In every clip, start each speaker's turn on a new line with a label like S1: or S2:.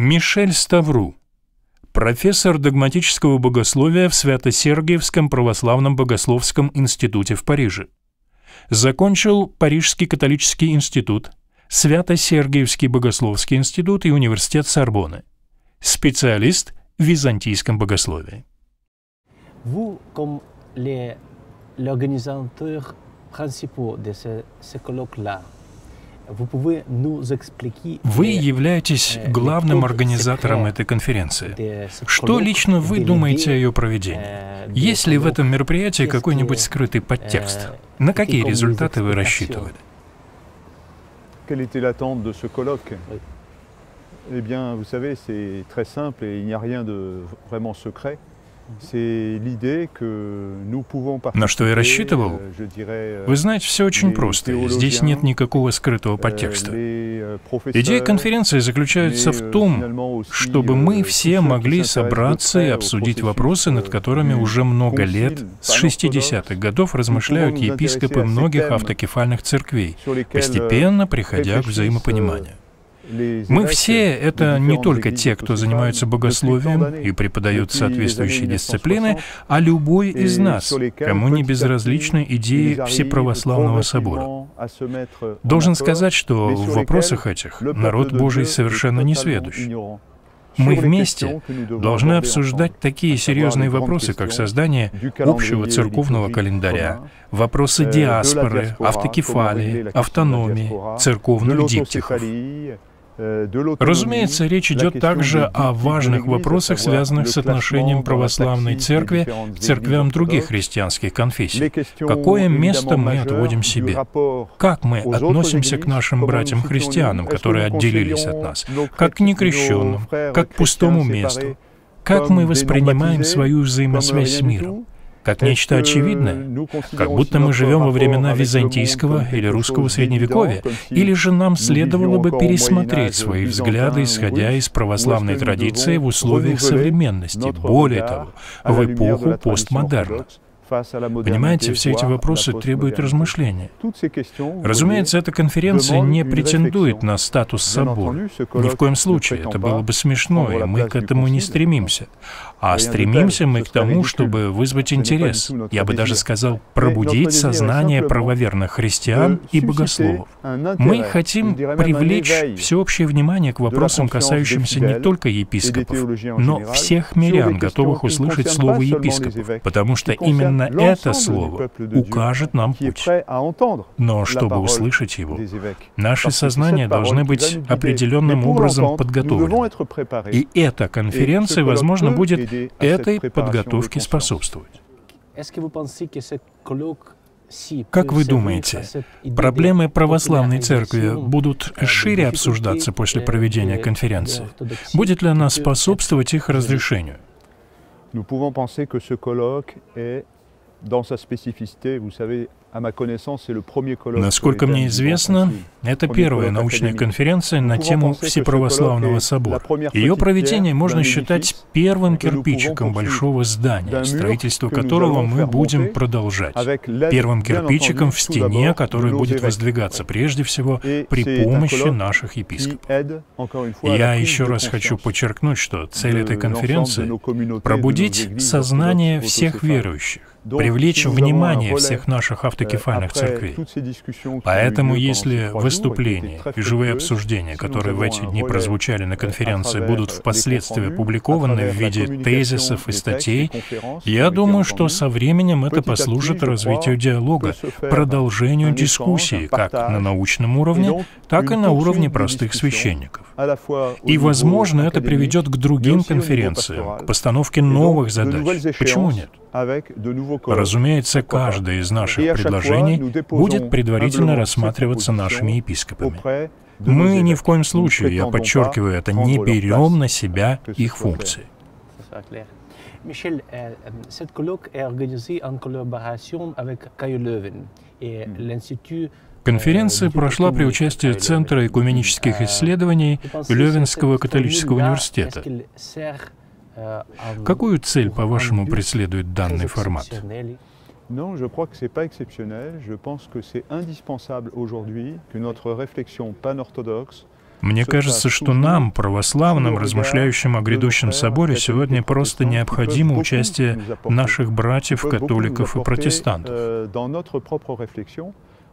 S1: Мишель Ставру, профессор догматического богословия в Свято-Сергиевском православном богословском институте в Париже. Закончил Парижский католический институт, Свято-Сергиевский богословский институт и университет Сорбонны. Специалист в византийском богословии.
S2: Vous, comme les, l'organisateur principaux de ce, ce colloque-là,
S1: вы являетесь главным организатором этой конференции. Что лично вы думаете о ее проведении? Есть ли в этом мероприятии какой-нибудь скрытый подтекст? На какие результаты вы рассчитывали?
S3: Quelle était l'attente de ce colloque Eh bien, vous savez, c'est très simple et il n'y a rien de vraiment secret.
S1: На что я рассчитывал?
S3: Euh, euh,
S1: Вы знаете, все очень просто. Здесь нет никакого скрытого
S3: euh,
S1: подтекста. Идея конференции заключается в том, чтобы мы все могли собраться и обсудить вопросы, над которыми уже много лет, с 60-х годов, размышляют епископы многих автокефальных церквей, постепенно приходя к взаимопониманию. Мы все — это не только те, кто занимаются богословием и преподают соответствующие дисциплины, а любой из нас, кому не безразличны идеи Всеправославного собора. Должен сказать, что в вопросах этих народ Божий совершенно не сведущ. Мы вместе должны обсуждать такие серьезные вопросы, как создание общего церковного календаря, вопросы диаспоры, автокефалии, автономии, церковных диптихов.
S3: Э,
S1: Разумеется, речь идет также о важных вопросах, связанных с отношением православной церкви к церквям других христианских конфессий. Какое место мы отводим себе? Как мы относимся к нашим братьям-христианам, которые отделились от нас? Как к некрещенным? Как к пустому месту? Как мы воспринимаем свою взаимосвязь с миром? Как нечто очевидное, как будто мы живем во времена византийского или русского средневековья, или же нам следовало бы пересмотреть свои взгляды, исходя из православной традиции в условиях современности, более того, в эпоху постмодерна. Понимаете, все эти вопросы требуют размышления. Разумеется, эта конференция не претендует на статус собора. Ни в коем случае, это было бы смешно, и мы к этому не стремимся. А стремимся мы к тому, чтобы вызвать интерес, я бы даже сказал, пробудить сознание правоверных христиан и богословов. Мы хотим привлечь всеобщее внимание к вопросам, касающимся не только епископов, но всех мирян, готовых услышать слово епископов, потому что именно именно это слово укажет нам путь. Но чтобы услышать его, наши сознания должны быть определенным образом подготовлены. И эта конференция, возможно, будет этой подготовке способствовать. Как вы думаете, проблемы православной церкви будут шире обсуждаться после проведения конференции? Будет ли она способствовать их разрешению?
S3: Nous pouvons penser que ce colloque est, dans sa spécificité, vous savez,
S1: Насколько мне известно, это первая научная конференция на тему Всеправославного собора. Ее проведение можно считать первым кирпичиком большого здания, строительство которого мы будем продолжать. Первым кирпичиком в стене, который будет воздвигаться прежде всего при помощи наших епископов. Я еще раз хочу подчеркнуть, что цель этой конференции — пробудить сознание всех верующих, привлечь внимание всех наших автокефальных церквей. Поэтому, если выступления и живые обсуждения, которые в эти дни прозвучали на конференции, будут впоследствии опубликованы в виде тезисов и статей, я думаю, что со временем это послужит развитию диалога, продолжению дискуссии как на научном уровне, так и на уровне простых священников. И, возможно, это приведет к другим конференциям, к постановке новых задач. Почему нет? Разумеется, каждое из наших предложений будет предварительно рассматриваться нашими епископами. Мы ни в коем случае, я подчеркиваю это, не берем на себя их функции.
S2: Michel, cette colloque est organisée en collaboration avec Caillou Leuven et l'Institut
S1: Конференция прошла при участии Центра экуменических исследований Левинского католического университета. Какую цель, по-вашему, преследует данный формат?
S3: Non, je crois que ce n'est pas exceptionnel. Je pense que c'est indispensable aujourd'hui que notre réflexion pan-orthodoxe
S1: Мне кажется, что нам, православным, размышляющим о грядущем соборе, сегодня просто необходимо участие наших братьев, католиков и протестантов.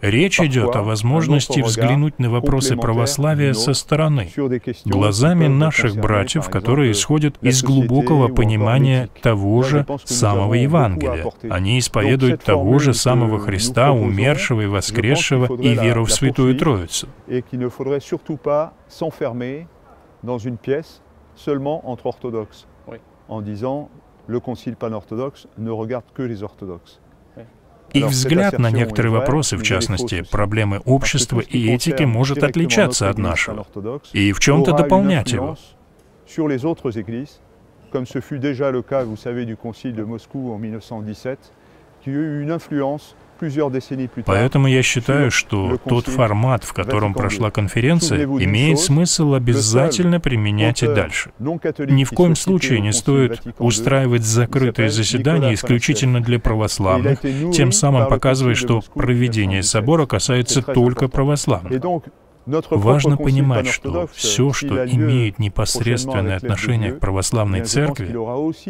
S1: Речь идет о возможности взглянуть на вопросы православия со стороны, глазами наших братьев, которые исходят из глубокого понимания того же самого Евангелия. Они исповедуют того же самого Христа, умершего и воскресшего, и веру в Святую Троицу.
S3: en disant le concile panorthodoxe ne regarde que les orthodoxes.
S1: Их взгляд на некоторые вопросы, в частности, проблемы общества и этики, может отличаться от нашего. и в чем-то дополнять его.
S3: comme ce fut déjà le cas, vous savez, du Concile de Moscou en 1917, qui a eu une influence
S1: Поэтому я считаю, что тот формат, в котором прошла конференция, имеет смысл обязательно применять и дальше. Ни в коем случае не стоит устраивать закрытые заседания исключительно для православных, тем самым показывая, что проведение собора касается только православных. Важно понимать, что все, что имеет непосредственное отношение к православной церкви,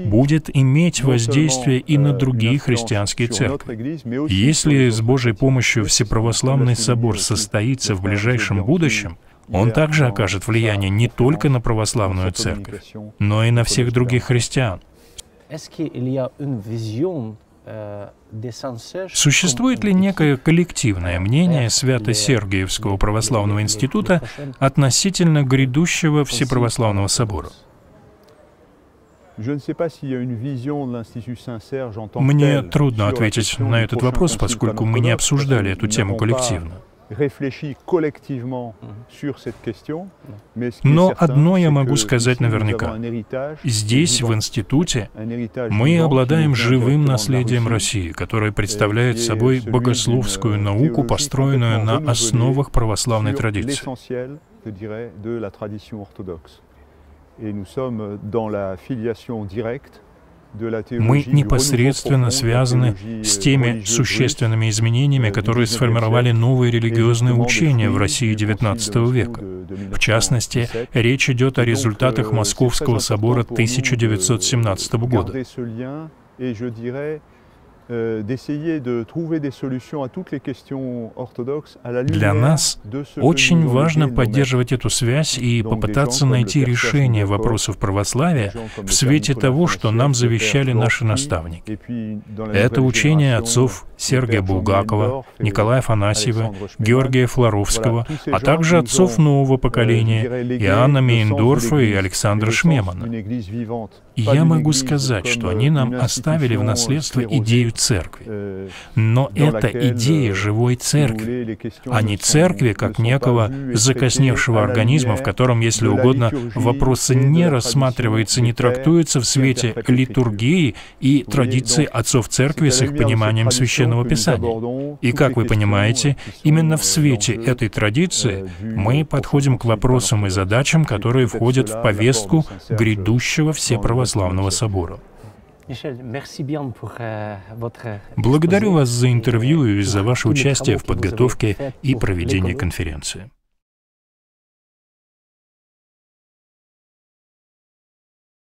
S1: будет иметь воздействие и на другие христианские церкви. Если с Божьей помощью Всеправославный собор состоится в ближайшем будущем, он также окажет влияние не только на православную церковь, но и на всех других христиан. Существует ли некое коллективное мнение Свято-Сергиевского православного института относительно грядущего Всеправославного собора? Мне трудно ответить на этот вопрос, поскольку мы не обсуждали эту тему коллективно. Но одно я могу сказать наверняка. Здесь, в институте, мы обладаем живым наследием России, которое представляет собой богословскую науку, построенную на основах православной традиции. Et nous sommes dans la filiation directe мы непосредственно связаны с теми существенными изменениями, которые сформировали новые религиозные учения в России XIX века. В частности, речь идет о результатах Московского собора 1917 года. Для нас очень важно поддерживать эту связь и попытаться найти решение вопросов православия в свете того, что нам завещали наши наставники. Это учение отцов Сергия Булгакова, Николая Афанасьева, Георгия Флоровского, а также отцов нового поколения Иоанна Мейндорфа и Александра Шмемана. И я могу сказать, что они нам оставили в наследство идею церкви. Но это идея живой церкви, а не церкви как некого закосневшего организма, в котором, если угодно, вопросы не рассматриваются, не трактуются в свете литургии и традиции отцов церкви с их пониманием священного писания. И, как вы понимаете, именно в свете этой традиции мы подходим к вопросам и задачам, которые входят в повестку грядущего всеправославного собора. Euh, Благодарю вас за интервью и за ваше участие в подготовке и проведении конференции.